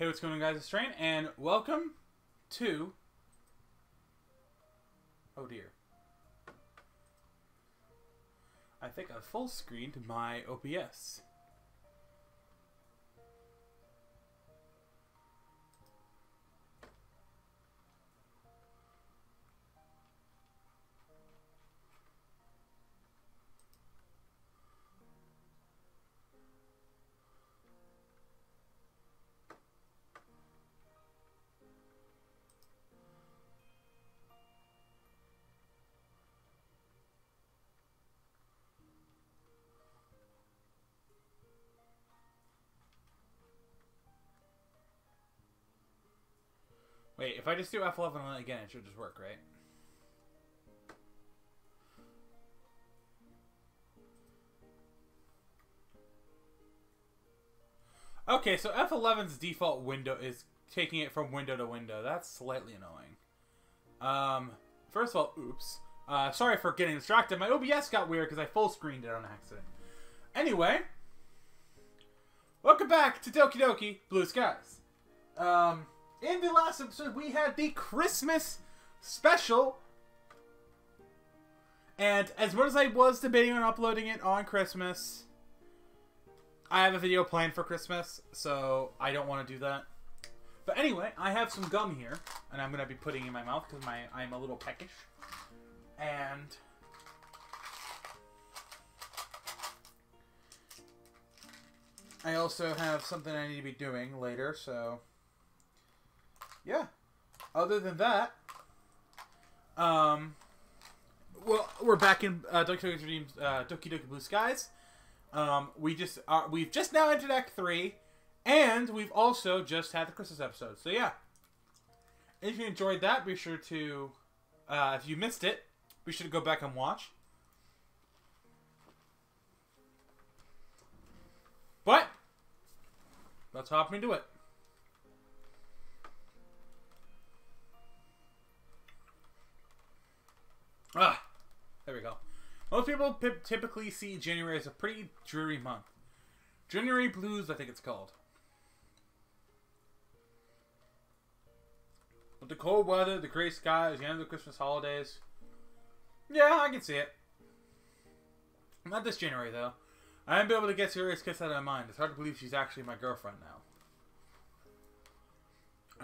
Hey, what's going on, guys? It's Train, and welcome to. Oh dear. I think I full screened my OBS. Wait, if I just do F11 again, it should just work, right? Okay, so F11's default window is taking it from window to window. That's slightly annoying. Um, first of all, oops. Uh, sorry for getting distracted. My OBS got weird because I full screened it on accident. Anyway, welcome back to Doki Doki Blue Skies. Um, in the last episode, we had the Christmas special. And as much as I was debating on uploading it on Christmas, I have a video planned for Christmas, so I don't want to do that. But anyway, I have some gum here, and I'm going to be putting in my mouth because my I'm a little peckish. And... I also have something I need to be doing later, so yeah. Other than that, um, well, we're back in uh, Doki Doki Dreams, uh, Doki Doki Blue Skies. Um, we just are, we've just now entered Act Three, and we've also just had the Christmas episode. So yeah, if you enjoyed that, be sure to, uh, if you missed it, be sure to go back and watch. But let's hop into it. Ah, there we go. Most people typically see January as a pretty dreary month. January blues, I think it's called. With the cold weather, the gray skies, the end of the Christmas holidays. Yeah, I can see it. Not this January, though. I haven't been able to get Sayori's Kiss out of my mind. It's hard to believe she's actually my girlfriend now.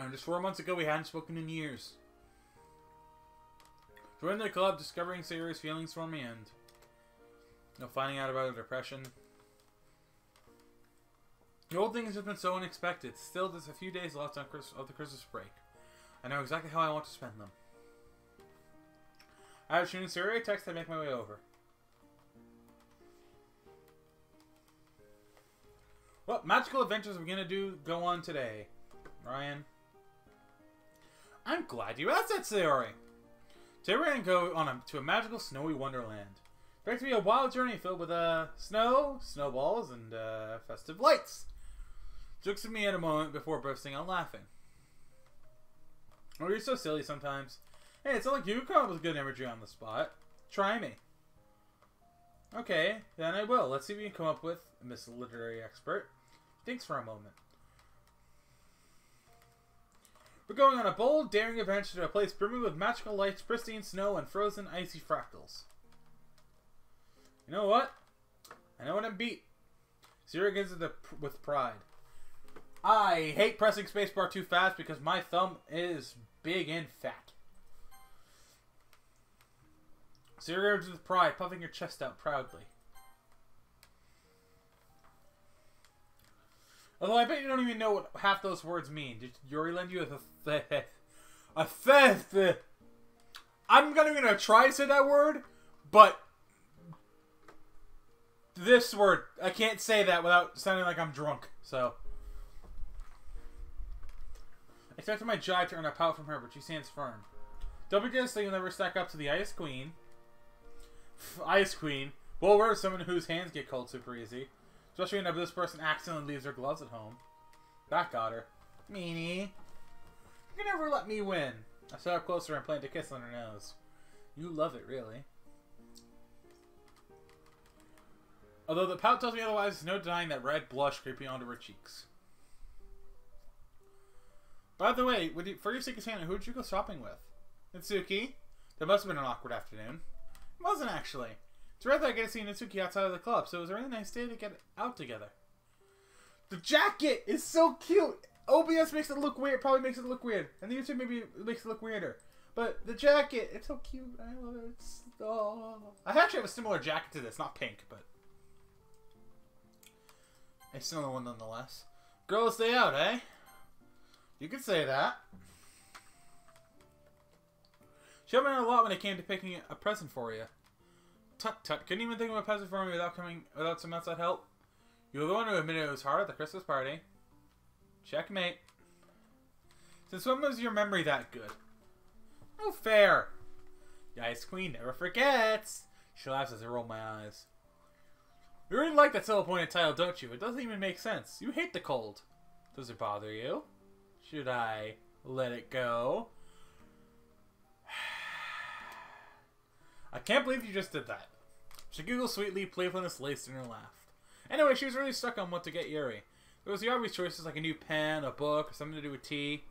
And just four months ago, we hadn't spoken in years. Joining the club, discovering serious feelings for me, and you know, finding out about her depression. The old things have been so unexpected. Still, there's a few days left on Chris of the Christmas break. I know exactly how I want to spend them. I have shooting Sayori text. I make my way over. What magical adventures are we gonna do go on today, Ryan? I'm glad you asked that, Sayori. Today we're going to go on a, to a magical snowy wonderland. Expect to be a wild journey filled with uh, snow, snowballs, and uh, festive lights. Jokes at me at a moment before bursting out laughing. Oh, you're so silly sometimes. Hey, it's not like you come up with good imagery on the spot. Try me. Okay, then I will. Let's see what you can come up with, Miss Literary Expert. Thanks for a moment. We're going on a bold, daring adventure to a place brimming with magical lights, pristine snow, and frozen, icy fractals. You know what? I know what I'm beat. Zero gives it with pride. I hate pressing spacebar too fast because my thumb is big and fat. Zero gives with pride, puffing your chest out proudly. Although I bet you don't even know what half those words mean. Did Yuri lend you a theft? A theft? I'm gonna, gonna try to say that word, but this word, I can't say that without sounding like I'm drunk, so. I expected my jive to earn a pout from her, but she stands firm. Don't be that you'll never stack up to the Ice Queen. Ice Queen. Well, we're someone whose hands get cold super easy. Especially whenever this person accidentally leaves her gloves at home. That got her. Meanie. You can never let me win. I sat up closer and planted a kiss on her nose. You love it, really. Although the pout tells me otherwise, there's no denying that red blush creeping onto her cheeks. By the way, you, for your secret Santa, who did you go shopping with? Natsuki? That must have been an awkward afternoon. It wasn't actually. It's rare that I get to see Natsuki outside of the club, so it was a really nice day to get out together. The jacket is so cute! OBS makes it look weird, probably makes it look weird. And the YouTube maybe makes it look weirder. But the jacket, it's so cute. I love it. It's, oh. I actually have a similar jacket to this, not pink, but a similar one nonetheless. Girls day out, eh? You could say that. She helped me a lot when it came to picking a present for you. Tut tut, couldn't even think of a present for me without coming without some outside help. You were the one who admitted it was hard at the Christmas party. Checkmate. Since when was your memory that good? Oh, fair. The Ice Queen never forgets. She laughs as I roll my eyes. You really like that self-appointed title, don't you? It doesn't even make sense. You hate the cold. Does it bother you? Should I let it go? I can't believe you just did that. She giggled sweetly, playfulness laced in her laugh. Anyway, she was really stuck on what to get Yuri. There was the obvious choices like a new pen, a book, or something to do with tea.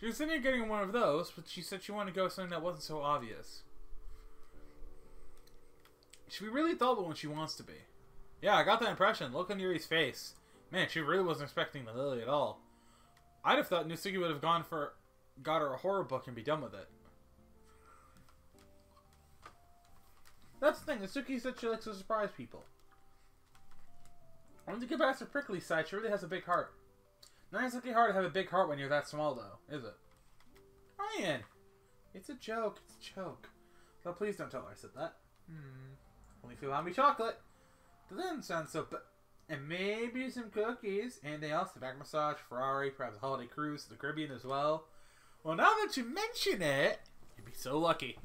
She was thinking of getting one of those, but she said she wanted to go with something that wasn't so obvious. She really thought the one she wants to be. Yeah, I got that impression. Look on Yuri's face. Man, she really wasn't expecting the lily at all. I'd have thought Natsuki would have gone for, got her a horror book and be done with it. That's the thing. Natsuki said she likes to surprise people. Want to get past her prickly side. She really has a big heart. Not exactly hard to have a big heart when you're that small, though, is it? Ryan! It's a joke. It's a joke. So please don't tell her I said that. Hmm. Only if you allow me chocolate. Doesn't sound so. And maybe some cookies. Anything else? The back massage, Ferrari, perhaps a holiday cruise to the Caribbean as well. Well, now that you mention it, you'd be so lucky.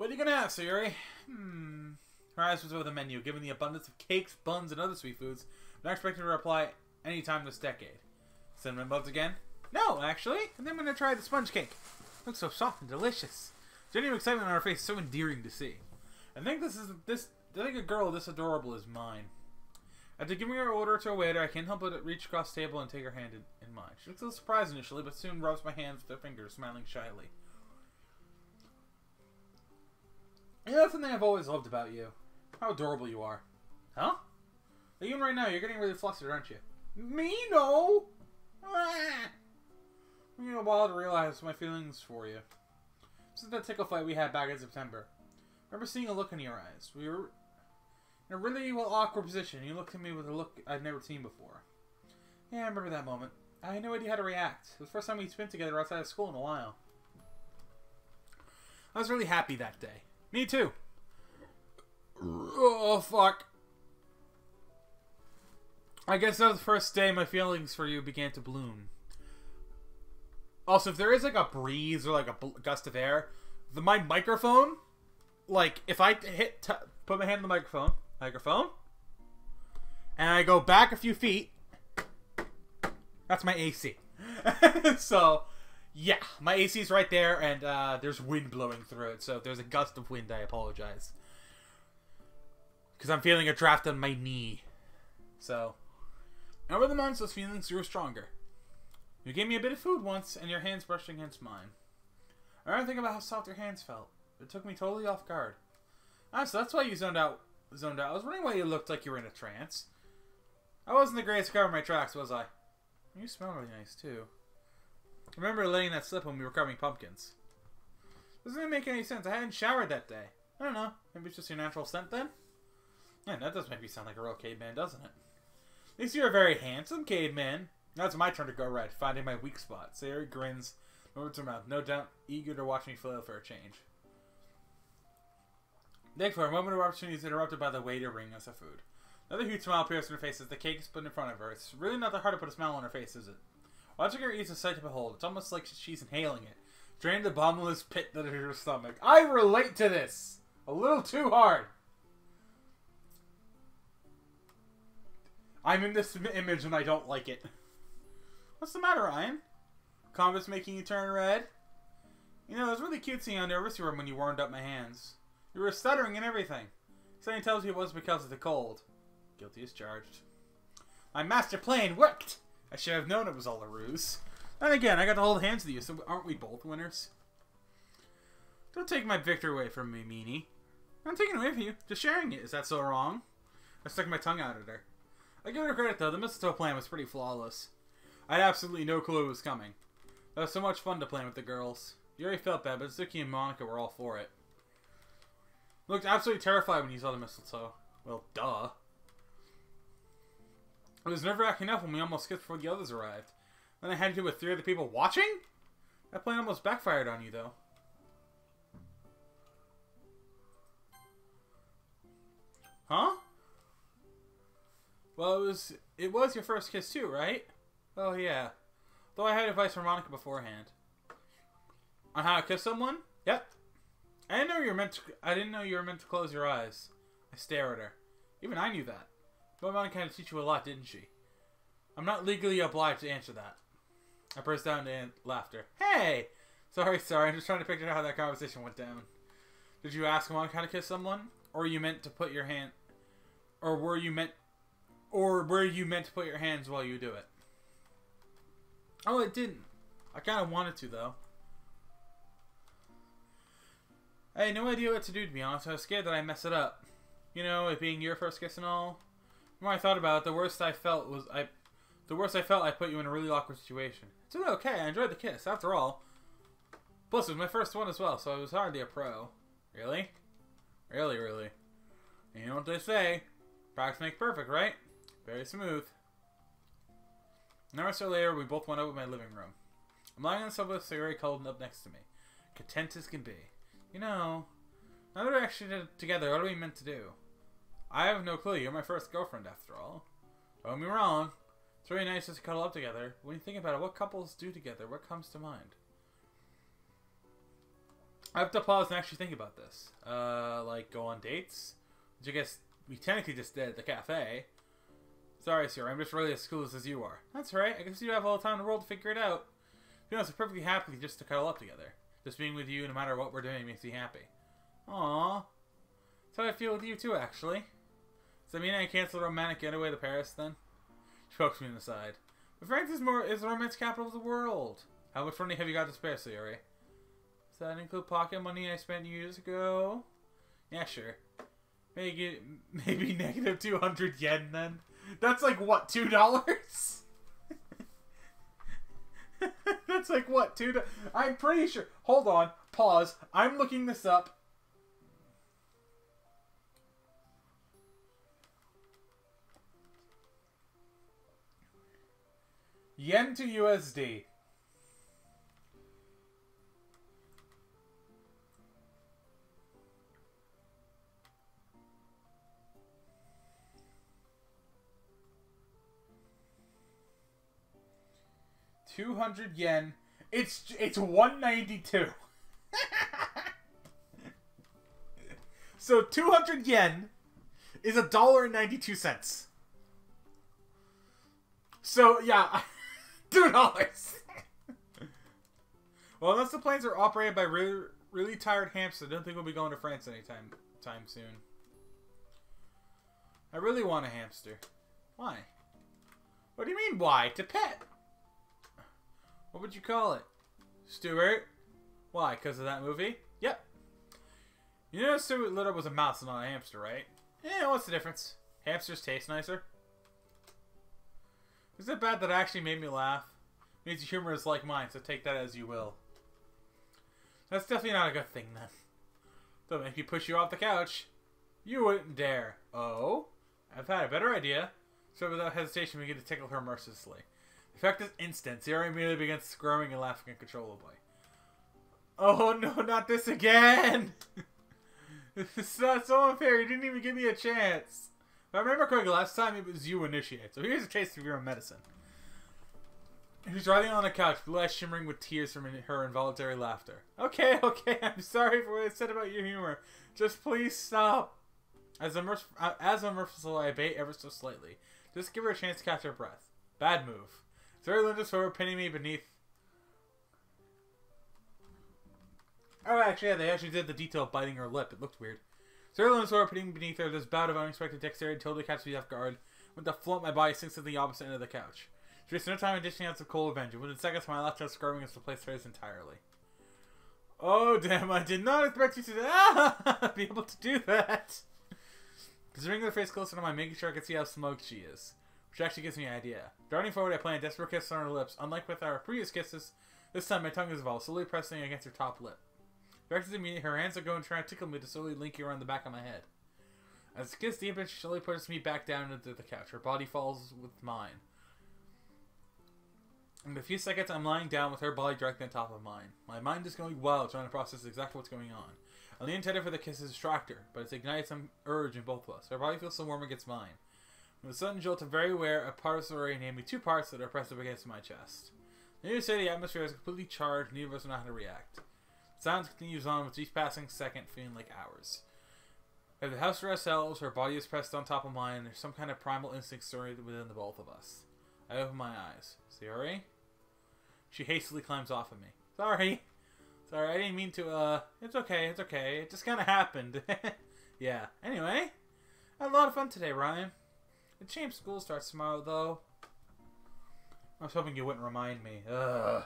What are you gonna have, Sayori? Hmm. Her eyes was over the menu, given the abundance of cakes, buns, and other sweet foods. I'm Not expecting to reply anytime this decade. Cinnamon buns again? No, actually. And then I'm gonna try the sponge cake. Looks so soft and delicious. Genuine excitement on her face, so endearing to see. I think this is this I think a girl this adorable is mine. After giving her order to a waiter, I can't help but reach across the table and take her hand in, in mine. She looks a little surprised initially, but soon rubs my hands with her fingers, smiling shyly. Yeah, that's something I've always loved about you. How adorable you are. Huh? Even right now, you're getting really flustered, aren't you? Me? No! Ah! You know, a while to realize my feelings for you. Since that tickle fight we had back in September. I remember seeing a look in your eyes. We were in a really well awkward position. You looked at me with a look I'd never seen before. Yeah, I remember that moment. I had no idea how to react. It was the first time we'd spent together outside of school in a while. I was really happy that day. Me too. Oh, fuck. I guess that was the first day my feelings for you began to bloom. Also, if there is like a breeze or like a gust of air, the my microphone, like if I hit put my hand on the microphone, microphone, and I go back a few feet, that's my AC. so, yeah, my AC is right there, and uh, there's wind blowing through it. So if there's a gust of wind, I apologize. Because I'm feeling a draft on my knee. So, over the months, those feelings grew stronger. You gave me a bit of food once, and your hands brushed against mine. I don't think about how soft your hands felt. It took me totally off guard. Ah, so that's why you zoned out. Zoned out. I was wondering why you looked like you were in a trance. I wasn't the greatest cover my tracks, was I? You smell really nice too. I remember letting that slip when we were carving pumpkins. Doesn't make any sense. I hadn't showered that day. I don't know. Maybe it's just your natural scent then? Yeah, that does make me sound like a real caveman, doesn't it? At least you're a very handsome caveman. Now it's my turn to go red, finding my weak spot. Sayori grins, to her mouth, no doubt eager to watch me flail for a change. Thankfully, a moment of opportunity is interrupted by the waiter bringing us our food. Another huge smile appears on her face as the cake is put in front of her. It's really not that hard to put a smile on her face, is it? Watching her eat is a sight to behold. It's almost like she's inhaling it, draining the bottomless pit that is her stomach. I relate to this a little too hard. I'm in this image and I don't like it. What's the matter, Ryan? Combat's making you turn red? You know, it was really cute seeing how nervous you were when you warmed up my hands. You were stuttering and everything. Something tells you it was because of the cold. Guilty as charged. My master plan worked! I should have known it was all a ruse. And again, I got to hold hands with you, so aren't we both winners? Don't take my victory away from me, meanie. I'm taking it away from you. Just sharing it. Is that so wrong? I stuck my tongue out at her. I give her credit, though. The mistletoe plan was pretty flawless. I had absolutely no clue it was coming. That was so much fun to plan with the girls. Yuri felt bad, but Zuki and Monika were all for it. Looked absolutely terrified when he saw the mistletoe. Well, duh. It was nerve-wracking enough when we almost skipped before the others arrived. Then I had to do with three other people watching? That plan almost backfired on you, though. Huh? Well, it was it was your first kiss too, right? Oh yeah. Though I had advice from Monika beforehand. On how to kiss someone? Yep. I didn't know you were meant to. I didn't know you were meant to close your eyes. I stare at her. Even I knew that. Monika had to teach you a lot, didn't she? I'm not legally obliged to answer that. I burst out into laughter. Hey! Sorry, sorry. I'm just trying to picture how that conversation went down. Did you ask Monika how to kiss someone, or you meant to put your hand, or were you meant, or were you meant to put your hands while you do it? Oh, it didn't. I kind of wanted to though. I had no idea what to do, to be honest. I was scared that I'd mess it up. You know, it being your first kiss and all. More I thought about it, the worst I felt was I... The worst I felt, I put you in a really awkward situation. It's okay, I enjoyed the kiss, after all. Plus, it was my first one as well, so I was hardly a pro. Really? Really, really. You know what they say. Practice makes perfect, right? Very smooth. An hour or so later, we both went out of my living room. I'm lying on the sofa with cigarette cuddled up next to me. Content as can be. You know, now that we're actually together, what are we meant to do? I have no clue. You're my first girlfriend, after all. Don't me wrong. It's really nice just to cuddle up together. When you think about it, what couples do together? What comes to mind? I have to pause and actually think about this. Uh, like go on dates, which I guess we technically just did at the cafe. Sorry, sir. I'm just really as clueless as you are. That's right. I guess you have all the time in the world to figure it out. You know, I'm perfectly happy just to cuddle up together. Just being with you, no matter what we're doing, makes me happy. Aww. That's how I feel with you too, actually. Does that mean I cancel romantic getaway to Paris then? She pokes me in the side. But France is more is the romance capital of the world. How much money have you got to spare, Sayori? Does that include pocket money I spent years ago? Yeah, sure. Maybe maybe negative two hundred yen then. That's like what two dollars? That's like what two? I'm pretty sure. Hold on. Pause. I'm looking this up. Yen to USD. Two hundred yen. It's it's one ninety two. so two hundred yen is a dollar and ninety two cents. So yeah. Two dollars. well, unless the planes are operated by really, really tired hamsters, I don't think we'll be going to France anytime time soon. I really want a hamster. Why? What do you mean, why? To pet. What would you call it? Stuart? Why? Because of that movie? Yep. You know Stuart Little was a mouse and not a hamster, right? Yeah, what's the difference? Hamsters taste nicer. Is it bad that actually made me laugh? It means your humor is like mine, so take that as you will. That's definitely not a good thing, then. They'll make you push you off the couch. You wouldn't dare. Oh? I've had a better idea. So without hesitation, we get to tickle her mercilessly. The effect is instant. Zero immediately begins squirming and laughing uncontrollably. Oh no, not this again! this is not so unfair. You didn't even give me a chance. If I remember correctly, last time it was you initiate. So here's a taste of your own medicine. Who's writhing on the couch, blue eyes shimmering with tears from her involuntary laughter. Okay, okay, I'm sorry for what I said about your humor. Just please stop. As a uh, as unmerciful, I bait ever so slightly. Just give her a chance to catch her breath. Bad move. Sorry, Linda's for pinning me beneath. Oh, actually, yeah, they actually did the detail of biting her lip. It looked weird. Sterling saw putting beneath her this bout of unexpected dexterity totally catches me off guard. With the flump, my body sinks to the opposite end of the couch. Just no time in dishing out some cold Avenger. Within seconds, my left laptop scrubbing has replaced hers entirely. Oh, damn, I did not expect you to ah, be able to do that. Zooming her face closer to mine, making sure I can see how smoked she is. Which actually gives me an idea. Darting forward, I plant a desperate kiss on her lips. Unlike with our previous kisses, this time my tongue is involved, slowly pressing against her top lip. Directed me, her hands are going trying to tickle me to slowly link you around the back of my head. As the kiss deepens, she slowly pushes me back down into the couch. Her body falls with mine. In a few seconds, I'm lying down with her body directly on top of mine. My mind is going wild, trying to process exactly what's going on. I lean intended for the kiss to distract her, but it ignites some urge in both of us. Her body feels so warm against mine. With a sudden jolt, I'm very aware a part of the story, namely two parts that are pressed up against my chest. Needless to say, the atmosphere is completely charged, neither of us know how to react. Silence continues on, with each passing second feeling like hours. Have the house for ourselves, her body is pressed on top of mine, there's some kind of primal instinct stirring within the both of us. I open my eyes. Sayori? She hastily climbs off of me. Sorry. Sorry, I didn't mean to, uh... It's okay, it's okay. It just kind of happened. yeah. Anyway, I had a lot of fun today, Ryan. The shame school starts tomorrow, though. I was hoping you wouldn't remind me. Ugh.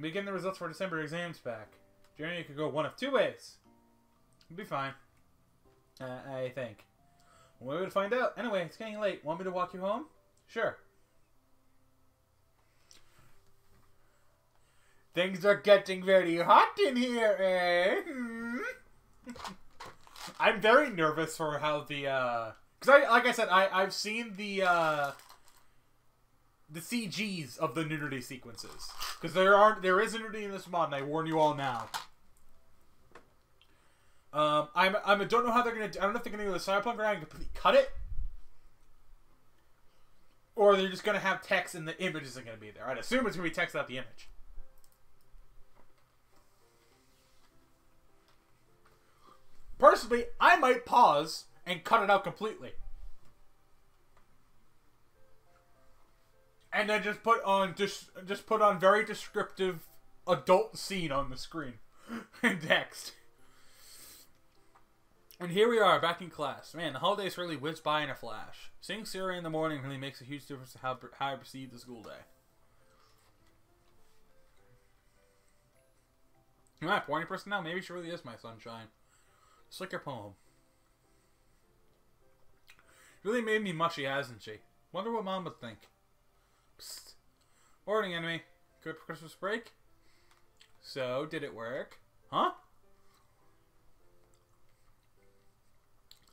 We getting the results for December exams back. Jeremy could go one of two ways. It'll be fine. Uh, I think. We would find out. Anyway, it's getting late. Want me to walk you home? Sure. Things are getting very hot in here, eh? Hmm? I'm very nervous for how the uh because I like I said I I've seen the uh the CGs of the nudity sequences because there aren't there is nudity in this mod and I warn you all now. Um, I'm I'm I don't know how they're gonna. I don't know if they're gonna go the cyberpunk route and completely cut it, or they're just gonna have text and the image isn't gonna be there. I'd assume it's gonna be text without the image. Personally, I might pause and cut it out completely. And then just put on just just put on very descriptive adult scene on the screen and text. And here we are back in class. Man, the holidays really whizzed by in a flash. Seeing Sayori in the morning really makes a huge difference to how, how I perceive the school day. Am I a person now? Maybe she really is my sunshine. Slicker poem. Really made me mushy, hasn't she? Wonder what mom would think. Psst. Morning, enemy. Good Christmas break? So, did it work? Huh?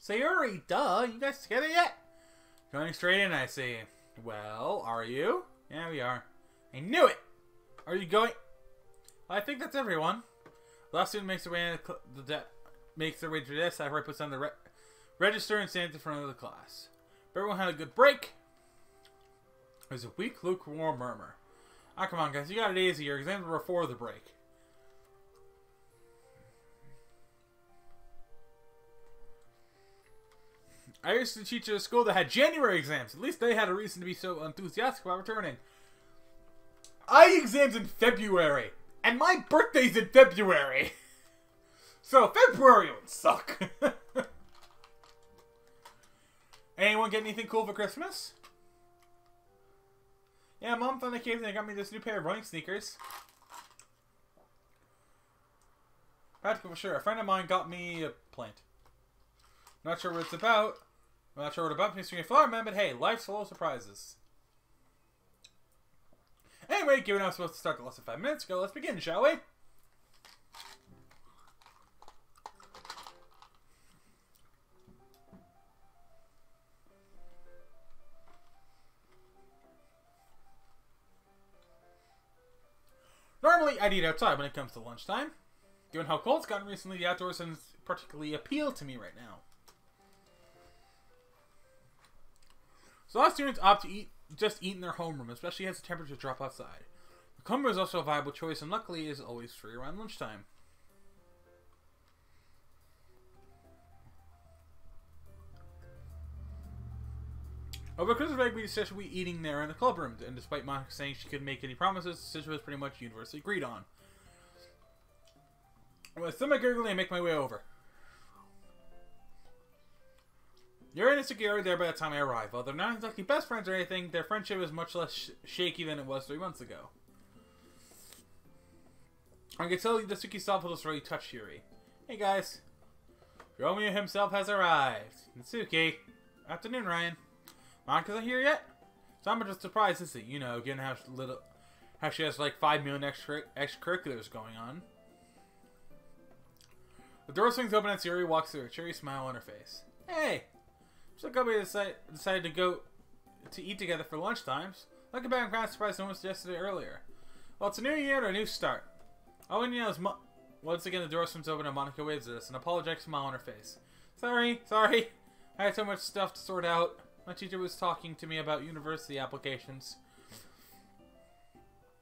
Sayori, duh. You guys together yet? Going straight in, I see. Well, are you? Yeah, we are. I knew it! Are you going... I think that's everyone. last student makes their way in the, the makes their way to this. I puts on the re register and stands in front of the class. Everyone had a good break. There's a weak, lukewarm murmur. Ah, come on, guys. You got it easy. Your exams were before the break. I used to teach at a school that had January exams. At least they had a reason to be so enthusiastic about returning. I exams in February, and my birthday's in February. So February would suck. Anyone get anything cool for Christmas? Yeah, mom found the cave and they got me this new pair of running sneakers. Practical for sure. A friend of mine got me a plant. Not sure what it's about. I'm not sure what about me a flower man, but hey, life's full of surprises. Anyway, given I was supposed to start the lesson five minutes ago, let's begin, shall we? I'd eat outside when it comes to lunchtime. Given how cold it's gotten recently, the outdoors doesn't particularly appeal to me right now. So a lot of students opt to eat just eat in their homeroom, especially as the temperatures drop outside. The homeroom is also a viable choice, and luckily is always free around lunchtime. Over Christmas break, we decided we eating there in the club room, and despite Monika saying she couldn't make any promises, the decision was pretty much universally agreed on. With stomach gurgling, I make my way over. Yuri and Natsuki are there by the time I arrive. While they're not exactly best friends or anything, their friendship is much less sh- shaky than it was three months ago. I can tell you the Suki Sophos really touched Yuri. Hey guys, Romeo himself has arrived. Natsuki. Afternoon, Ryan. Monika's not here yet? So I'm just surprised, isn't it? You know, given how little, how she has like five million extra extracurriculars going on. The door swings open and Sayori walks through, a cheery smile on her face. Hey! So company decided, decided to go to eat together for lunchtimes. Like a bad crowd surprised almost yesterday earlier. Well, it's a new year and a new start. All we know is Mo- once again the door swings open and Monika waves at us, an apologetic smile on her face. Sorry, sorry. I had so much stuff to sort out. My teacher was talking to me about university applications.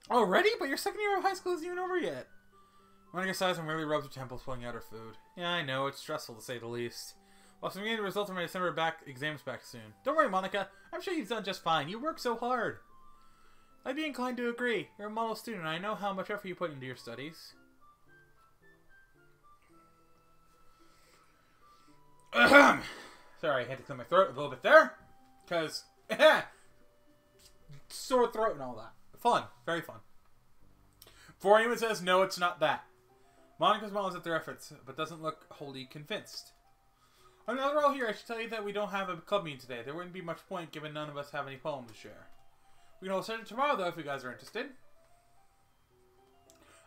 Already? But your second year of high school isn't even over yet. Monika sighs and really rubs her temples, pulling out her food. Yeah, I know, it's stressful to say the least. Well, so I'm getting the results of my December back exams back soon. Don't worry, Monika. I'm sure you've done just fine. You work so hard. I'd be inclined to agree. You're a model student. I know how much effort you put into your studies. Sorry, I had to clear my throat a little bit there. Because, sore throat and all that. Fun. Very fun. Before anyone says, no, it's not that. Monika smiles at their efforts, but doesn't look wholly convinced. I mean, we're all here. I should tell you that we don't have a club meeting today. There wouldn't be much point given none of us have any poems to share. We can all hold it tomorrow, though, if you guys are interested.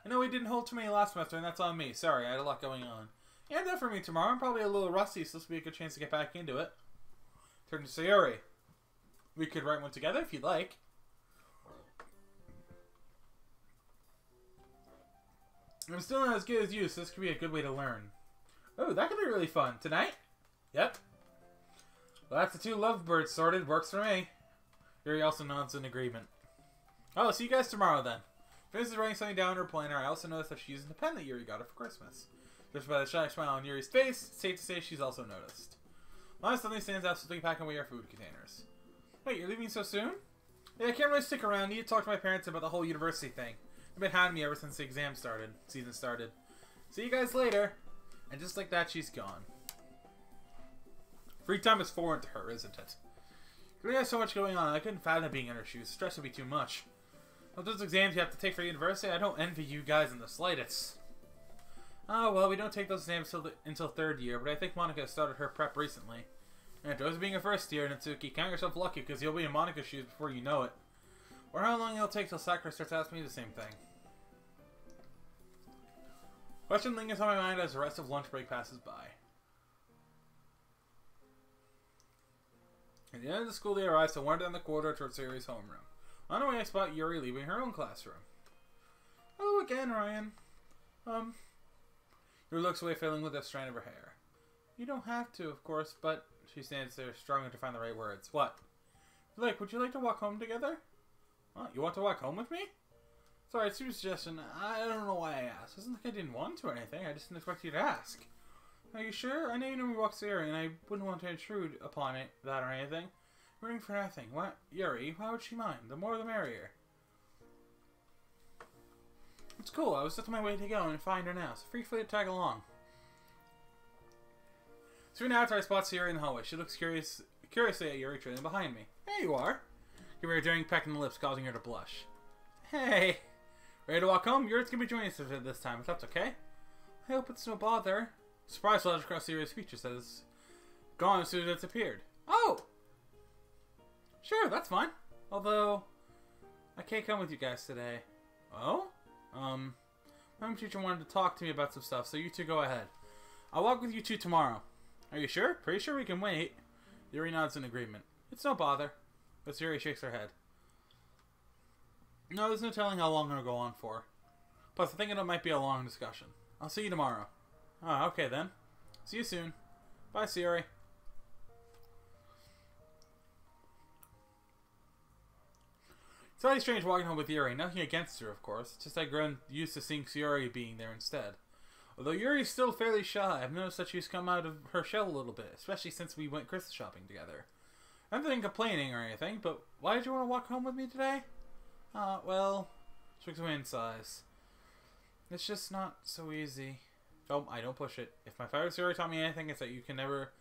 I know we didn't hold too many last semester, and that's on me. Sorry, I had a lot going on. Yeah, that for me tomorrow. I'm probably a little rusty, so this will be a good chance to get back into it. Turn to Sayori. We could write one together if you'd like. I'm still not as good as you, so this could be a good way to learn. Oh, that could be really fun. Tonight? Yep. Well, that's the two lovebirds sorted. Works for me. Yuri also nods in agreement. Oh, see you guys tomorrow then. Fizz is writing something down in her planner. I also noticed that she's using the pen that Yuri got her for Christmas. Just by the shy smile on Yuri's face, safe to say she's also noticed. Mine suddenly stands up, swiftly packing away our food containers. Wait, you're leaving so soon? Yeah, I can't really stick around. I need to talk to my parents about the whole university thing. They've been hounding me ever since the exam started, season started. See you guys later. And just like that, she's gone. Free time is foreign to her, isn't it? Really has so much going on, I couldn't fathom being in her shoes. Stress would be too much. With those exams you have to take for university, I don't envy you guys in the slightest. Oh, well, we don't take those exams the, until third year, but I think Monika started her prep recently. And those being a first year, Natsuki, count yourself lucky because you'll be in Monika's shoes before you know it. Or how long it'll take till Sakura starts asking me the same thing. Question lingers on my mind as the rest of lunch break passes by. At the end of the school day arrives to wander down the corridor towards Sayori's homeroom. On the way, I spot Yuri leaving her own classroom. Oh, again, Ryan. Um, Yuri looks away, fiddling with a strand of her hair. You don't have to, of course, but she stands there, struggling to find the right words. What? Like, would you like to walk home together? You want to walk home with me? Sorry, it's your suggestion. I don't know why I asked. It wasn't like I didn't want to or anything. I just didn't expect you to ask. Are you sure? I know you we walk Sayori, and I wouldn't want to intrude upon it, that or anything. Rooting for nothing. What? Yuri, why would she mind? The more the merrier. It's cool. I was just on my way to go and find her now, so free free to tag along. Soon after, I spot Sayori in the hallway. She looks curious, curiously at Yuri trailing behind me. There you are. Give her a daring peck in the lips, causing her to blush. Hey! Ready to walk home? Yuri's gonna be joining us this time, if that's okay. I hope it's no bother. Surprise flash across Sayori's features as gone as soon as it's appeared. Oh! Sure, that's fine. Although, I can't come with you guys today. Oh? Um, my teacher wanted to talk to me about some stuff, so you two go ahead. I'll walk with you two tomorrow. Are you sure? Pretty sure we can wait. Yuri nods in agreement. It's no bother. But Yuri shakes her head. No, there's no telling how long it'll go on for. Plus, I'm thinking it might be a long discussion. I'll see you tomorrow. Ah, okay then. See you soon. Bye, Sayori. It's slightly strange walking home with Yuri. Nothing against her, of course. Just I've grown used to seeing Sayori being there instead. Although Yuri's still fairly shy, I've noticed that she's come out of her shell a little bit, especially since we went Christmas shopping together. I haven't been complaining or anything, but why did you want to walk home with me today? Uh, well, Swig's wind sighs. It's just not so easy. Oh, I don't push it. If my father Sayori taught me anything, it's that you can never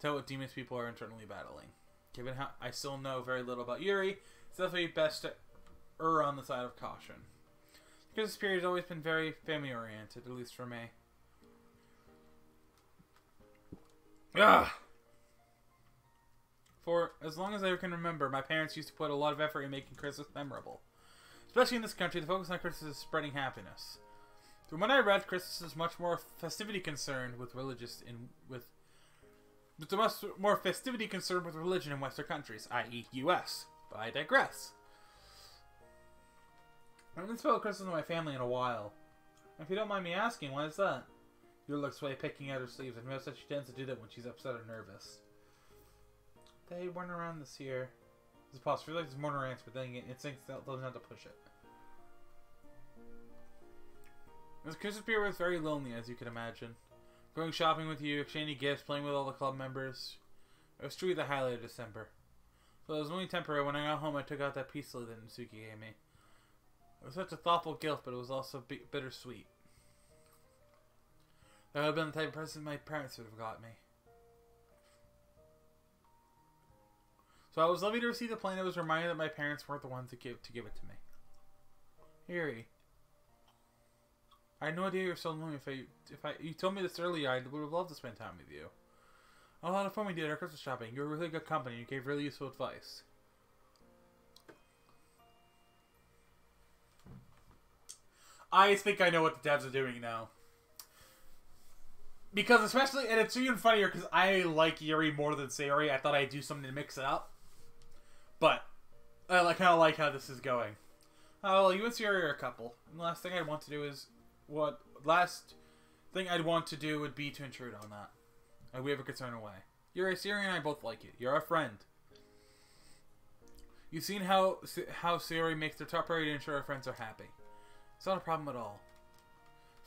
tell what demons people are internally battling. Given how I still know very little about Yuri, it's definitely best to err on the side of caution. Because this period has always been very family oriented, at least for me. Ah. For as long as I can remember, my parents used to put a lot of effort in making Christmas memorable. Especially in this country, the focus on Christmas is spreading happiness. From what I read, Christmas is much more festivity concerned with religious in with with the much more festivity concerned with religion in Western countries, i.e., U.S. But I digress. I haven't spent Christmas with my family in a while. If you don't mind me asking, why is that? Your looks away, picking at her sleeves, and notice that she tends to do that when she's upset or nervous. They weren't around this year. It's possible. I feel like there's more answer, but then instinct doesn't have to push it. This Christmas period was very lonely, as you can imagine. Going shopping with you, exchanging gifts, playing with all the club members. It was truly the highlight of December. But it was only temporary. When I got home, I took out that piece of that Natsuki gave me. It was such a thoughtful gift, but it was also bittersweet. That would have been the type of person my parents would have got me. So I was lucky to receive the plane. I was reminded that my parents weren't the ones to give to give it to me. Eerie. I had no idea you were so lonely. If I, if I, you told me this earlier, I would have loved to spend time with you. A lot of fun we did our Christmas shopping. You were really good company. You gave really useful advice. I think I know what the devs are doing now. Because especially, and it's even funnier because I like Yuri more than Sayori. I thought I'd do something to mix it up. But, I like, kind of like how this is going. Oh, well, you and Sayori are a couple. And the last thing I'd want to do is, what, last thing I'd want to do would be to intrude on that. And we have a concern away. Yuri, Sayori and I both like you. You're a friend. You've seen how how Sayori makes their top priority to ensure our friends are happy. It's not a problem at all.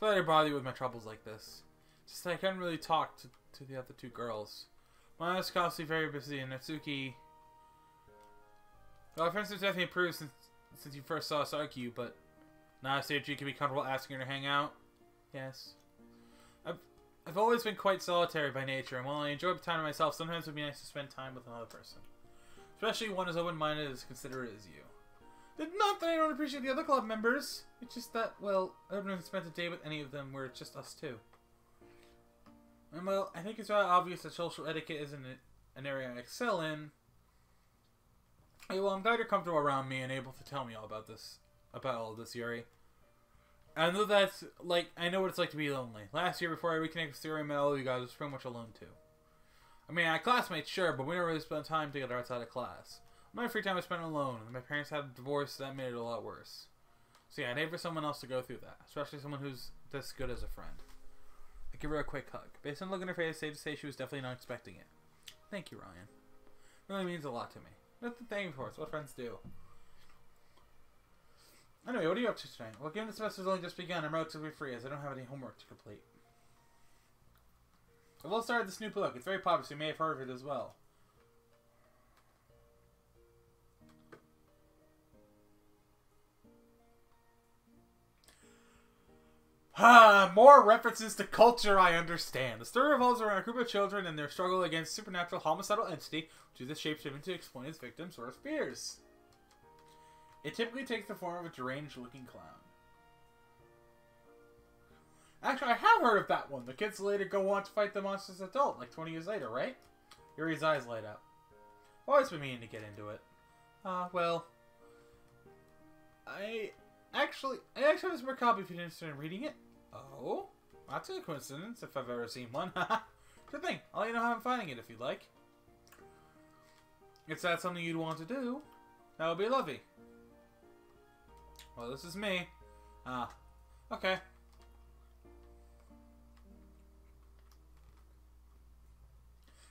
Sorry to bother you with my troubles like this. Just I can't really talk to, to the other two girls. My is constantly very busy, and Natsuki... Well, our friendship definitely improved since, since you first saw us argue, but... Now Seiji can be comfortable asking her to hang out? Yes. I've, I've always been quite solitary by nature, and while I enjoy time to myself, sometimes it would be nice to spend time with another person. Especially one as open-minded as considerate as you. Not that I don't appreciate the other club members. It's just that, well, I haven't spent a day with any of them where it's just us two. And well, I think it's rather obvious that social etiquette isn't an area I excel in. Hey, well, I'm glad you're comfortable around me and able to tell me all about this, about all this, Yuri. I know that's, like, I know what it's like to be lonely. Last year, before I reconnected with Yuri, I met all of you guys, I was pretty much alone, too. I mean, I classmates, sure, but we never really spent time together outside of class. My free time was spent alone, and my parents had a divorce that made it a lot worse. So yeah, I'd hate for someone else to go through that, especially someone who's this good as a friend. Give her a quick hug. Based on looking at her face, safe to say she was definitely not expecting it. Thank you, Ryan. Really means a lot to me. That's the thing, for. It's what friends do. Anyway, what are you up to tonight? Well, given the semester's only just begun, I'm relatively free as I don't have any homework to complete. I've also started this new book. It's very popular, so you may have heard of it as well. Ah, more references to culture I understand. The story revolves around a group of children and their struggle against supernatural homicidal entity, which is shapeshifting to explain its victims' worst fears. It typically takes the form of a deranged-looking clown. Actually, I have heard of that one. The kids later go on to fight the monsters adult, like 20 years later, right? Yuri's eyes light up. Always been meaning to get into it. Ah, uh, well... I actually, I actually have a spare copy if you're interested in reading it. Oh, that's a coincidence if I've ever seen one. Good thing. I'll let you know how I'm finding it if you'd like. Is that something you'd want to do? That would be lovely. Well, this is me. Ah, okay.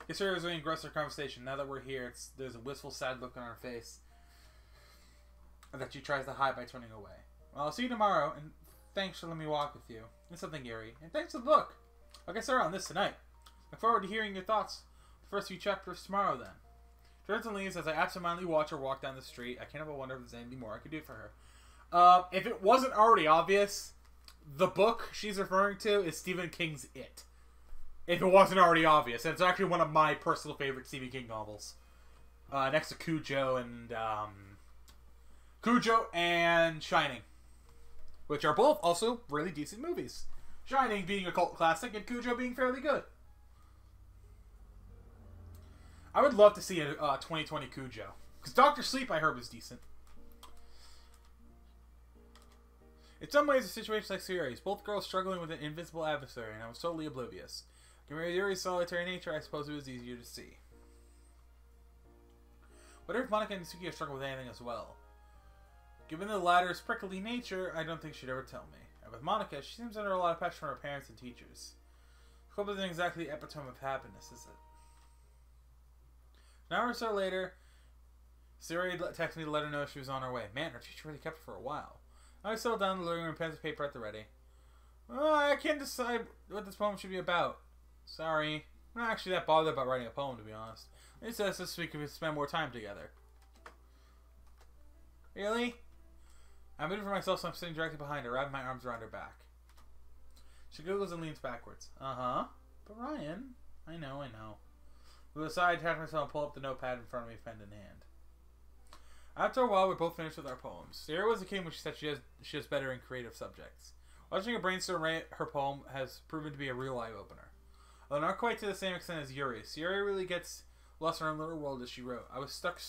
Was really engrossed our conversation. Now that we're here, it's there's a wistful, sad look on her face that she tries to hide by turning away. Well, I'll see you tomorrow, and thanks for letting me walk with you. It's something eerie. And thanks for the book. I guess started on this tonight. Look forward to hearing your thoughts. The first few chapters tomorrow, then. And leaves as I absentmindedly watch her walk down the street. I can't help but wonder if there's anything more I could do for her. Uh, if it wasn't already obvious, the book she's referring to is Stephen King's It. If it wasn't already obvious, and it's actually one of my personal favorite Stephen King novels. Uh, next to Cujo and um, Cujo and Shining, which are both also really decent movies. Shining being a cult classic and Cujo being fairly good. I would love to see a uh, 2020 Cujo because Doctor Sleep I heard was decent. In some ways, the situation's like series. Both girls struggling with an invincible adversary, and I was totally oblivious. Given Yuri's solitary nature, I suppose it was easier to see. What if Monika and Suki struggle with anything as well? Given the latter's prickly nature, I don't think she'd ever tell me. And with Monika, she seems under a lot of pressure from her parents and teachers. Club isn't exactly the epitome of happiness, is it? An hour or so later, Sayori texted me to let her know she was on her way. Man, her teacher really kept her for a while. I settled down in the living room, pens and paper at the ready. Oh, I can't decide what this poem should be about. Sorry. I'm not actually that bothered about writing a poem, to be honest. It says this week we could spend more time together. Really? I'm moving for myself, so I'm sitting directly behind her, wrapping my arms around her back. She googles and leans backwards. Uh huh. But Ryan, I know, I know. With a sigh, I attach myself and pull up the notepad in front of me, pen in hand. After a while, we're both finished with our poems. Sayori was the king when she said she has she has better in creative subjects. Watching her brainstorm her poem has proven to be a real eye opener. Although not quite to the same extent as Yuri, Sayori really gets lost in her little world as she wrote. I was stuck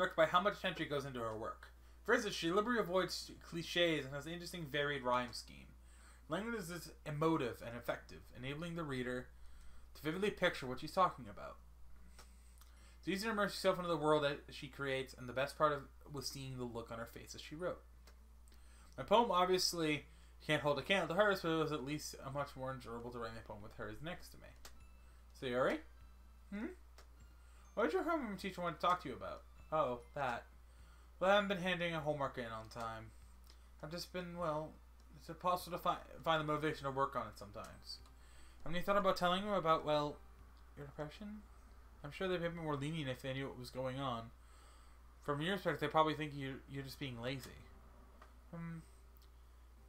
struck by how much attention goes into her work. For instance, she liberally avoids cliches and has an interesting varied rhyme scheme. Language is emotive and effective, enabling the reader to vividly picture what she's talking about. It's easy to immerse yourself into the world that she creates, and the best part of was seeing the look on her face as she wrote. My poem obviously can't hold a candle to hers, but it was at least a much more enjoyable to write my poem with hers next to me. Sayori? Hmm? What did your homeroom teacher want to talk to you about? Oh, that. Well, I haven't been handing a homework in on time. I've just been, well, it's impossible to find, find the motivation to work on it sometimes. Have you thought about telling them about, well, your depression? I'm sure they'd be more lenient if they knew what was going on. From your perspective, they probably think you you're just being lazy. Hmm.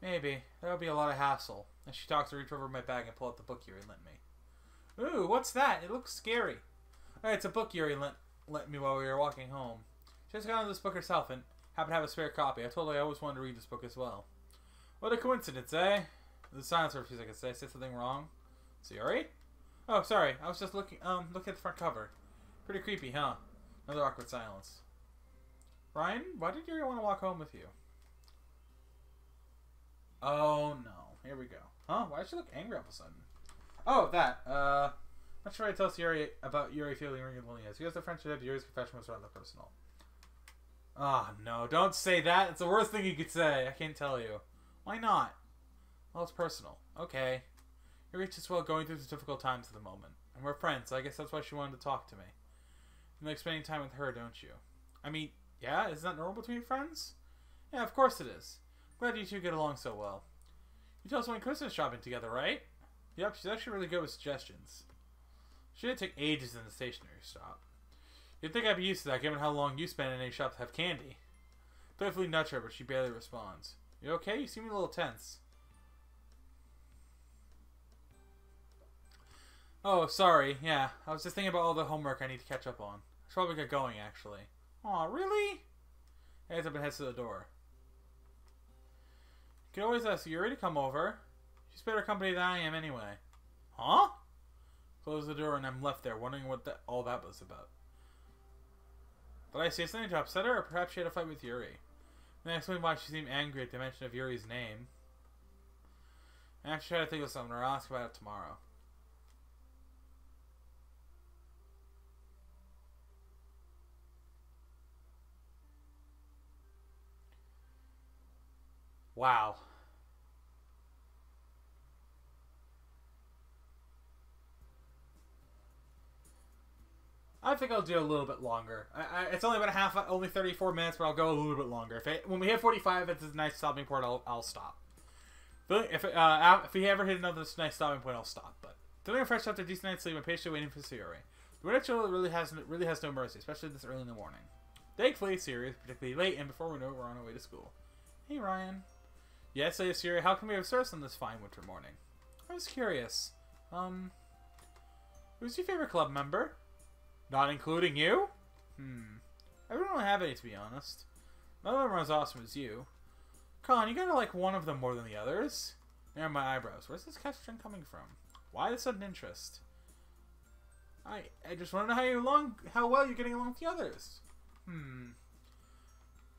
Maybe. That would be a lot of hassle. And she talks to reach over my bag and pull out the book Yuri lent me. Ooh, what's that? It looks scary. Oh, it's a book Yuri lent, lent me while we were walking home. She just got this book herself and happened to have a spare copy. I told her I always wanted to read this book as well. What a coincidence, eh? The silence for a few seconds. Did I say something wrong? Sayori? Oh, sorry. I was just looking. Um, look at the front cover. Pretty creepy, huh? Another awkward silence. Ryan, why did Yuri want to walk home with you? Oh no. Here we go. Huh? Why did she look angry all of a sudden? Oh, that. Uh, not sure I tell Yuri about Yuri feeling loneliness. Has the friendship. Yuri's confession was rather personal. Ah, oh, no. Don't say that. It's the worst thing you could say. I can't tell you. Why not? Well, it's personal. Okay. Yuri just well going through the difficult times at the moment. And we're friends, so I guess that's why she wanted to talk to me. You like spending time with her, don't you? I mean, yeah, isn't that normal between friends? Yeah, of course it is. Glad you two get along so well. You told us when Christmas shopping together, right? Yep, she's actually really good with suggestions. She did take ages in the stationery shop. You'd think I'd be used to that given how long you spend in any shop to have candy. Playfully nudge her, but she barely responds. You okay? You seem a little tense. Oh, sorry. Yeah, I was just thinking about all the homework I need to catch up on. I should probably get going, actually. Aw, really? Heads up and heads to the door. You can always ask Yuri to come over. She's better company than I am anyway. Huh? Close the door and I'm left there, wondering what that, all that was about. Did I say something to upset her, or perhaps she had a fight with Yuri? Then I explained why she seemed angry at the mention of Yuri's name. I actually try to think of something, or I'll ask about it tomorrow. Wow. I think I'll do a little bit longer. I, I, it's only about a half, only 34 minutes, but I'll go a little bit longer. If it, when we hit 45, it's a nice stopping point. I'll, I'll stop. If uh, if we ever hit another nice stopping point, I'll stop. But feeling fresh after a decent night's sleep, I'm patiently waiting for Sayori. The chill really has really has no mercy, especially this early in the morning. Thankfully, Sayori is particularly late, and before we know it, we're on our way to school. Hey, Ryan. Yes, I Sayori, how can we have service on this fine winter morning? I was curious. Um, who's your favorite club member? Not including you? Hmm. I don't really have any, to be honest. None of them are as awesome as you. Con, you gotta like one of them more than the others. There are my eyebrows. Where's this question coming from? Why the sudden interest? I I just want to know how you along, how well you're getting along with the others. Hmm.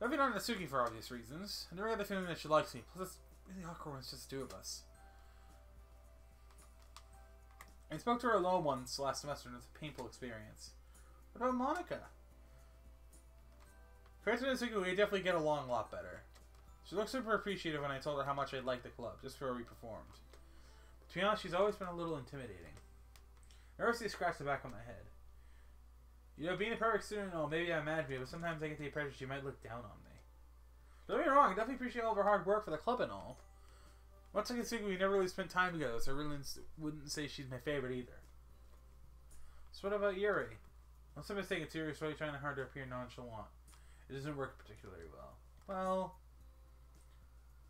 I've been on Natsuki for obvious reasons. I never had the feeling that she likes me. Plus, it's really awkward when it's just two of us. I spoke to her alone once last semester, and it was a painful experience. What about Monika? Compared and Natsuki, we definitely get along a lot better. She looked super appreciative when I told her how much I liked the club, just before we performed. But to be honest, she's always been a little intimidating. I never see scratch the back of my head. You know, being a perfect student, oh, maybe I'm mad at you, but sometimes I get the impression she might look down on me. Don't get me wrong, I definitely appreciate all of her hard work for the club and all. Once I consider we never really spent time together, so I really wouldn't say she's my favorite either. So what about Yuri? Unless I'm mistaken, Yuri's really trying to hard to appear nonchalant. It doesn't work particularly well. Well,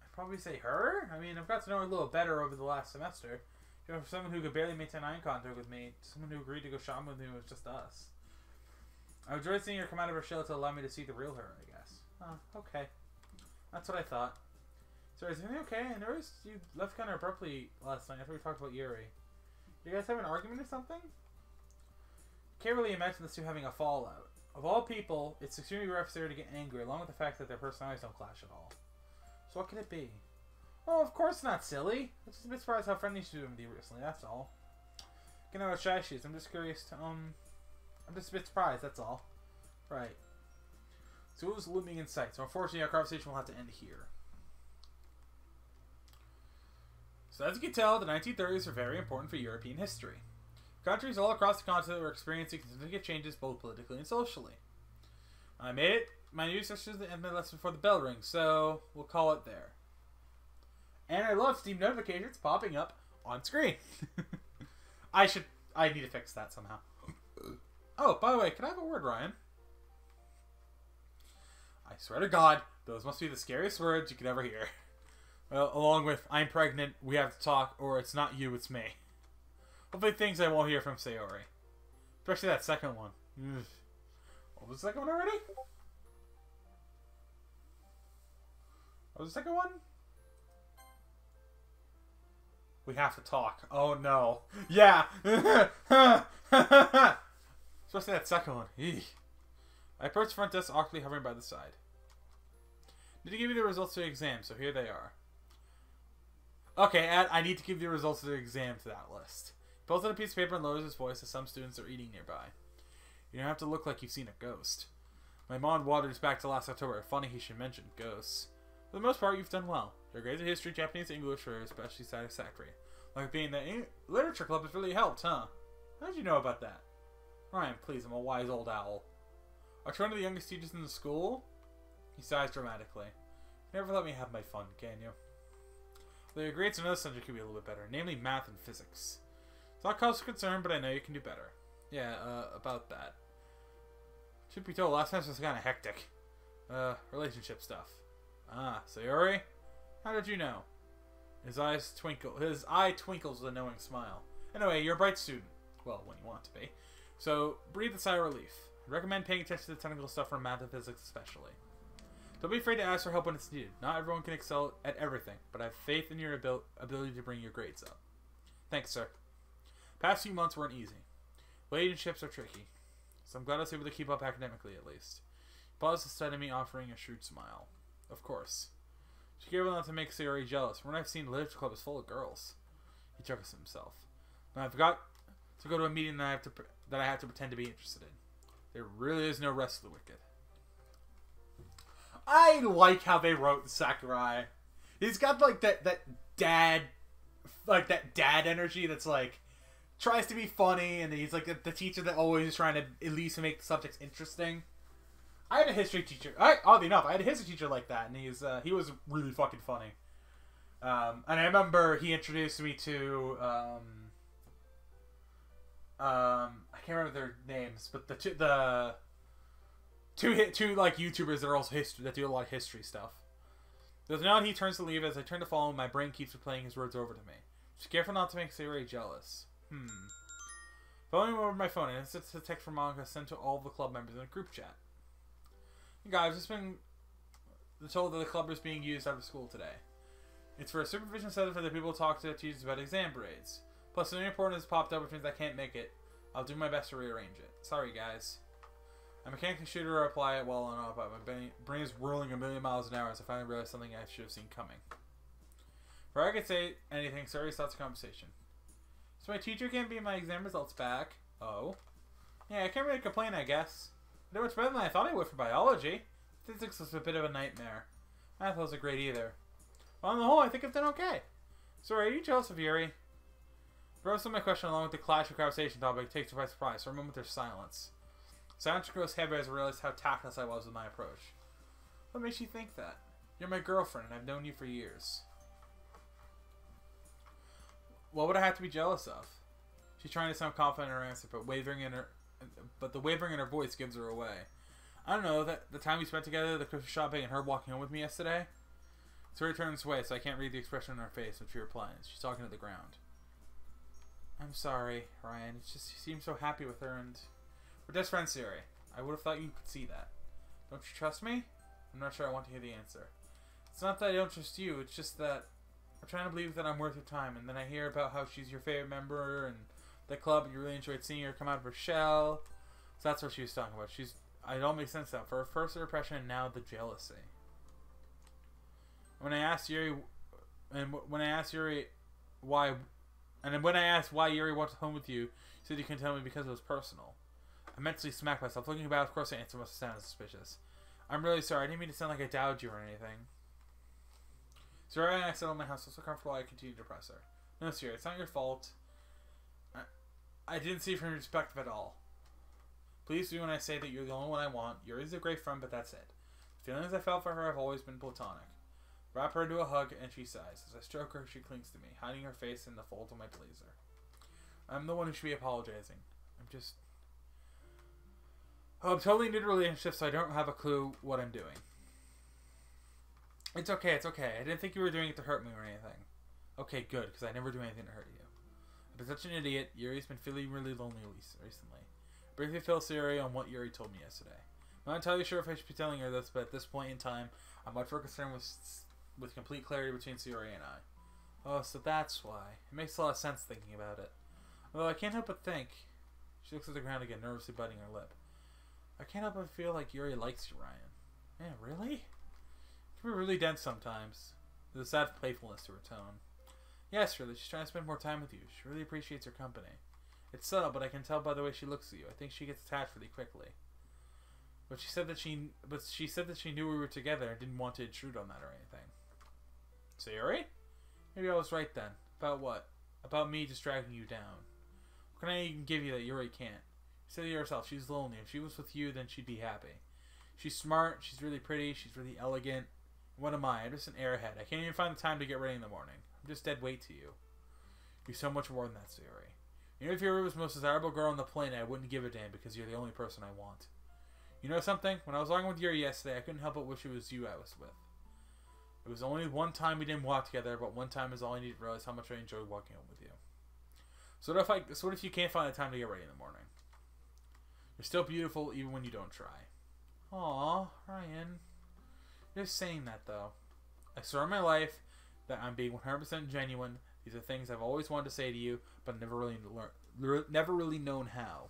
I'd probably say her. I mean, I've got to know her a little better over the last semester. You know, someone who could barely maintain eye contact with me, someone who agreed to go shopping with me was just us. I enjoyed seeing her come out of her shell to allow me to see the real her, I guess. Oh, okay. That's what I thought. So is everything okay? I noticed you left kind of abruptly last night after we talked about Yuri. You guys have an argument or something? Can't really imagine the two having a fallout. Of all people, it's extremely rough for to get angry, along with the fact that their personalities don't clash at all. So what could it be? Oh, of course not, silly. I'm just a bit surprised how friendly she's been with you recently, that's all. You know how shy she is. I'm just curious to, um... I'm just a bit surprised, that's all. Right. So it was looming in sight, so unfortunately our conversation will have to end here. So as you can tell, the 1930s are very important for European history. Countries all across the continent were experiencing significant changes both politically and socially. I made it my news session is the end of my lesson before the bell rings, so we'll call it there. And I love Steam notifications popping up on screen. I should I need to fix that somehow. Oh, by the way, can I have a word, Ryan? I swear to God, those must be the scariest words you could ever hear. Well, along with I'm pregnant, we have to talk, or it's not you, it's me. Hopefully things I won't hear from Sayori. Especially that second one. What was the second one already? What was the second one? We have to talk. Oh no. Yeah! Especially that second one. Eek. I approached the front desk awkwardly hovering by the side. Need to give you the results of the exam, so here they are. Okay, I need to give the results of the exam to that list. Pulls out a piece of paper and lowers his voice as some students are eating nearby. You don't have to look like you've seen a ghost. My mind wanders back to last October. Funny he should mention ghosts. For the most part, you've done well. Your grades in history, Japanese, English are especially satisfactory. Like being the literature club has really helped, huh? How did you know about that? Ryan, please, I'm a wise old owl. Are you one of the youngest teachers in the school? He sighs dramatically. Never let me have my fun, can you? The grades in another subject could be a little bit better, namely math and physics. It's not cause for concern, but I know you can do better. Yeah, uh, about that. Should be told, last semester was kind of hectic. Uh, relationship stuff. Ah, Sayori? How did you know? His eyes twinkle. His eye twinkles with a knowing smile. Anyway, you're a bright student. Well, when you want to be. So, breathe a sigh of relief. I recommend paying attention to the technical stuff for math and physics especially. Don't be afraid to ask for help when it's needed. Not everyone can excel at everything, but I have faith in your abil ability to bring your grades up. Thanks, sir. Past few months weren't easy. Relationships are tricky, so I'm glad I was able to keep up academically at least. Paused to study me, offering a shrewd smile. Of course. She gave enough to make Sayori jealous. What I've seen, literature club is full of girls. He chuckles to himself. Now I forgot to go to a meeting that I have to that I have to pretend to be interested in. There really is no rest of the wicked. I like how they wrote Sakurai. He's got like that that dad, like that dad energy that's like tries to be funny, and he's like the, teacher that always is trying to at least make the subjects interesting. I had a history teacher. I, oddly enough, I had a history teacher like that, and he's uh, he was really fucking funny. Um, and I remember he introduced me to um, um, I can't remember their names, but the two, the two hit two like YouTubers that are also history that do a lot of history stuff. There's now he turns to leave as I turn to follow him, my brain keeps replaying his words over to me. Just careful not to make Sayori jealous. Hmm. Following over my phone, and it's a text from Monika sent to all the club members in a group chat. Hey guys, just been told that the club is being used after school today. It's for a supervision center for the people to talk to teachers about exam grades. Plus, something important has popped up, which means I can't make it. I'll do my best to rearrange it. Sorry, guys. I mechanically shoot her reply it while on off, but my brain is whirling a million miles an hour as I finally realize something I should have seen coming. Before I could say anything, Sayori starts a conversation. So my teacher can't be my exam results back. Oh. Yeah, I can't really complain, I guess. I did much better than I thought I would for biology. Physics was a bit of a nightmare. Math wasn't great either. But on the whole, I think I've done okay. So are you jealous of Yuri? Of my question, along with the clash of conversation topic, takes her by surprise. For a moment, there's silence. Silence grows heavy as I realize how tactless I was with my approach. What makes you think that? You're my girlfriend, and I've known you for years. What would I have to be jealous of? She's trying to sound confident in her answer, but wavering in her, but the wavering in her voice gives her away. I don't know that the time we spent together, the Christmas shopping, and her walking home with me yesterday. Sayori turns away, so I can't read the expression on her face when she replies. She's talking to the ground. I'm sorry, Ryan. It's just you seem so happy with her, and we're just friends, Sayori. I would have thought you could see that. Don't you trust me? I'm not sure I want to hear the answer. It's not that I don't trust you. It's just that I'm trying to believe that I'm worth your time, and then I hear about how she's your favorite member and the club, you really enjoyed seeing her come out of her shell. So that's what she was talking about. She's it all makes sense now. For her first impression, and now the jealousy. When I asked Yuri, and when I asked Yuri why, and when I asked why Yuri went home with you, he said you can tell me because it was personal. I mentally smacked myself. Looking back, of course, the answer must have sounded suspicious. I'm really sorry. I didn't mean to sound like I doubted you or anything. Sorry, I settled my house. Was so comfortable I continued to press her. No, Sayori, it's not your fault. I, I didn't see from your perspective at all. Please do when I say that you're the only one I want. Yuri's a great friend, but that's it. The feelings I felt for her have always been platonic. Wrap her into a hug, and she sighs. As I stroke her, she clings to me, hiding her face in the folds of my blazer. I'm the one who should be apologizing. I'm just. Oh, I'm totally new to relationships, so I don't have a clue what I'm doing. It's okay, it's okay. I didn't think you were doing it to hurt me or anything. Okay, good, because I never do anything to hurt you. I've been such an idiot. Yuri's been feeling really lonely recently. Briefly fill Sayori on what Yuri told me yesterday. I'm not entirely sure if I should be telling her this, but at this point in time, I'm much more concerned with with complete clarity between Sayori and I. Oh, so that's why. It makes a lot of sense thinking about it. Although I can't help but think. She looks at the ground again, nervously biting her lip. I can't help but feel like Yuri likes you, Ryan. Man, really? Be really dense sometimes. There's a sad playfulness to her tone. Yes, really, she's trying to spend more time with you. She really appreciates your company. It's subtle, but I can tell by the way she looks at you. I think she gets attached really quickly. But she said that she, but she said that she knew we were together and didn't want to intrude on that or anything. Sayori? Maybe I was right then. About what? About me just dragging you down. What can I even give you that Yuri can't? You said it yourself. She's lonely. If she was with you, then she'd be happy. She's smart. She's really pretty. She's really elegant. What am I? I'm just an airhead. I can't even find the time to get ready in the morning. I'm just dead weight to you. You're so much more than that, Sayori. Even if you were the most desirable girl on the planet, I wouldn't give a damn because you're the only person I want. You know something? When I was arguing with Yuri yesterday, I couldn't help but wish it was you I was with. It was only one time we didn't walk together, but one time is all I need to realize how much I enjoyed walking home with you. So what if I? So what if you can't find the time to get ready in the morning? You're still beautiful even when you don't try. Aw, Ryan. You're saying that though. I swear on my life that I'm being 100% genuine these are things I've always wanted to say to you, but never really learned, never really known how.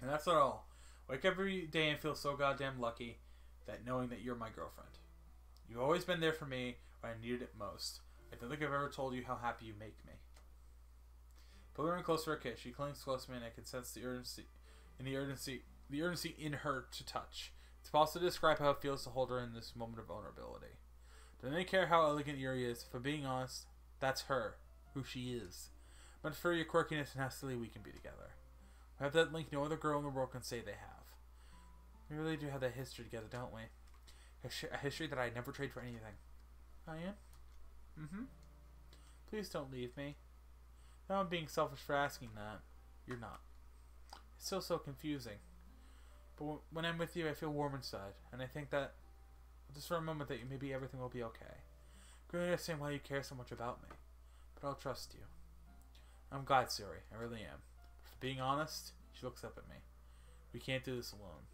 And that's not all. Wake every day and feel so goddamn lucky that knowing that you're my girlfriend. You've always been there for me when I needed it most. I don't think I've ever told you how happy you make me. Pull her in closer a kiss. She clings close to me, and I can sense the urgency, in the urgency, the urgency in her to touch. It's possible to describe how it feels to hold her in this moment of vulnerability. Really care how elegant Yuri is. For being honest, that's her, who she is. But for your quirkiness and how silly we can be together. We have that link no other girl in the world can say they have. We really do have that history together, don't we? A history that I never trade for anything. I am? Mm-hmm. Please don't leave me. Now I'm being selfish for asking that. You're not. It's still so confusing. But when I'm with you, I feel warm inside, and I think that just for a moment that maybe everything will be okay. Really understand why you care so much about me. But but I'll trust you. I'm glad, Sayori. I really am. For being honest, she looks up at me. We can't do this alone.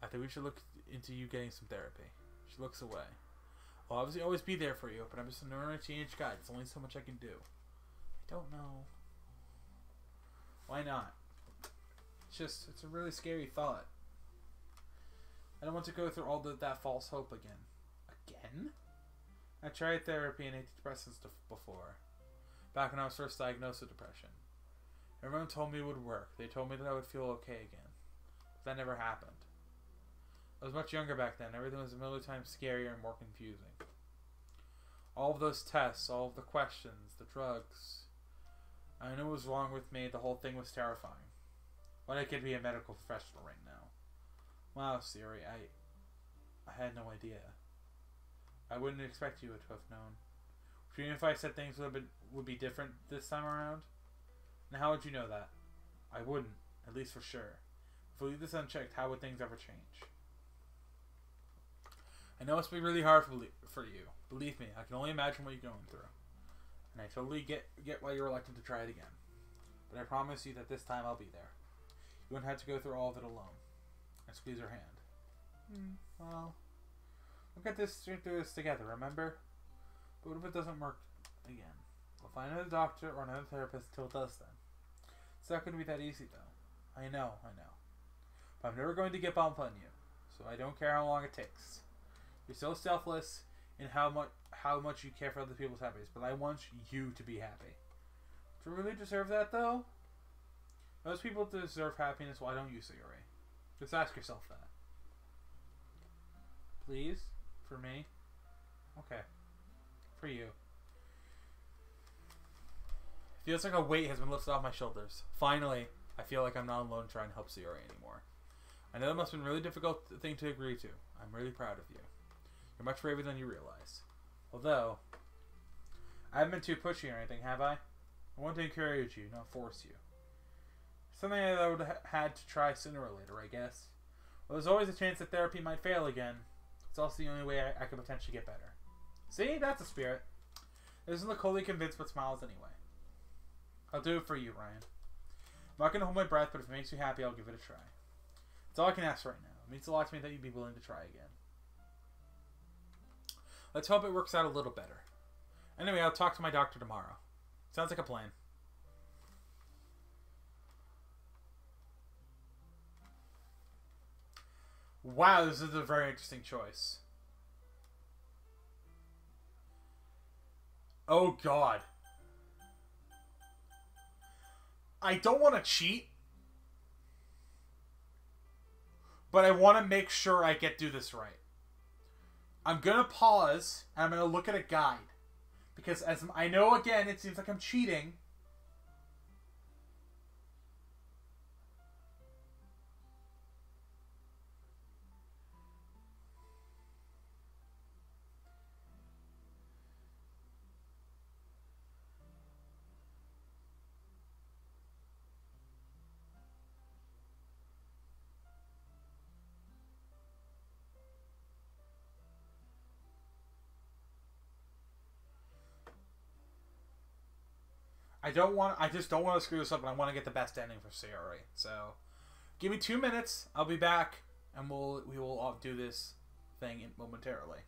I think we should look into you getting some therapy. She looks away. I'll obviously always be there for you, but I'm just an ordinary teenage guy. There's only so much I can do. I don't know. Why not? It's just, it's a really scary thought. I don't want to go through all the, that false hope again. Again? I tried therapy and antidepressants before. Back when I was first diagnosed with depression. Everyone told me it would work. They told me that I would feel okay again. But that never happened. I was much younger back then. Everything was a million times scarier and more confusing. All of those tests, all of the questions, the drugs. I knew what was wrong with me. The whole thing was terrifying. But I could be a medical professional right now. Wow, Sayori, I, I had no idea. I wouldn't expect you to have known. Even if I said things would have been would be different this time around. And how would you know that? I wouldn't, at least for sure. If we leave this unchecked, how would things ever change? I know it's been really hard for, for you. Believe me, I can only imagine what you're going through. And I totally get get why you're reluctant to try it again. But I promise you that this time I'll be there. You won't have to go through all of it alone. I squeeze her hand. Hmm, well, we'll get this through this together, remember? But what if it doesn't work again? We'll find another doctor or another therapist until it does then. It's not going to be that easy, though. I know, I know. But I'm never going to get bump on you, so I don't care how long it takes. You're so selfless in how much how much you care for other people's happiness, but I want you to be happy. Do you really deserve that, though? Most people deserve happiness. Why don't you, Sayori? Just ask yourself that. Please, for me. Okay, for you. Feels like a weight has been lifted off my shoulders. Finally, I feel like I'm not alone trying to help Sayori anymore. I know that must have been a really difficult thing to agree to. I'm really proud of you. You're much braver than you realize. Although, I haven't been too pushy or anything, have I? I want to encourage you, not force you. Something that I would have had to try sooner or later, I guess. Well, there's always a chance that therapy might fail again. It's also the only way I, I could potentially get better. See? That's a spirit. It doesn't look wholly convinced but smiles anyway. I'll do it for you, Ryan. I'm not going to hold my breath, but if it makes you happy, I'll give it a try. That's all I can ask right now. It means a lot to me that you'd be willing to try again. Let's hope it works out a little better. Anyway, I'll talk to my doctor tomorrow. Sounds like a plan. Wow, this is a very interesting choice. Oh, God. I don't want to cheat, but I want to make sure I get do this right. I'm gonna pause and I'm gonna look at a guide because as I know again, it seems like I'm cheating. I don't want. I just don't want to screw this up, and I want to get the best ending for Sayori. So, give me two minutes. I'll be back, and we'll we will all do this thing momentarily.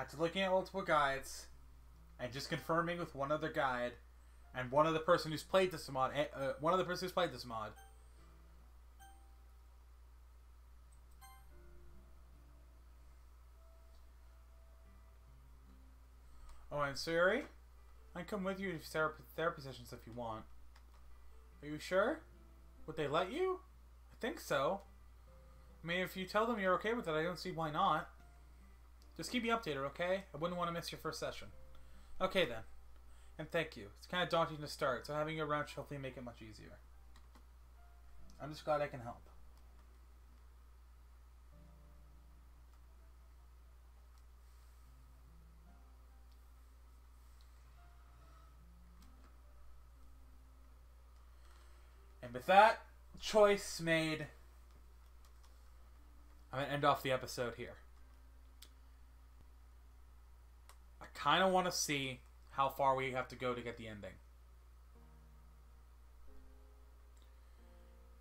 After looking at multiple guides and just confirming with one other guide and one other person who's played this mod, eh, uh, one other person who's played this mod. Oh, fine, Sayori. I can come with you to therapy, therapy sessions if you want. Are you sure? Would they let you? I think so. I mean, if you tell them you're okay with it, I don't see why not. Just keep me updated, okay? I wouldn't want to miss your first session. Okay then. And thank you. It's kind of daunting to start, so having you around should hopefully make it much easier. I'm just glad I can help. And with that choice made, I'm going to end off the episode here. I kind of want to see how far we have to go to get the ending.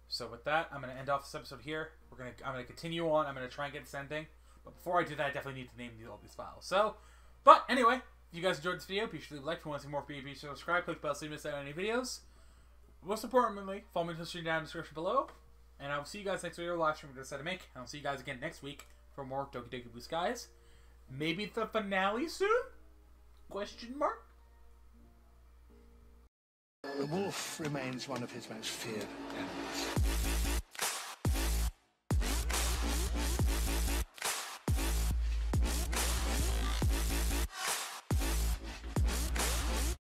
So with that, I'm going to end off this episode here. We're going to I'm going to continue on. I'm going to try and get this ending. But before I do that, I definitely need to name all these files. So, but anyway, if you guys enjoyed this video, be sure to leave a like if you want to see more. Be sure to subscribe, click the bell so you miss out on any videos. Most importantly, follow me to the down in the description below. And I will see you guys next video live stream decided to make. And I'll see you guys again next week for more Doki Doki Blue Skies. Maybe the finale soon? Question mark? The wolf remains one of his most feared enemies.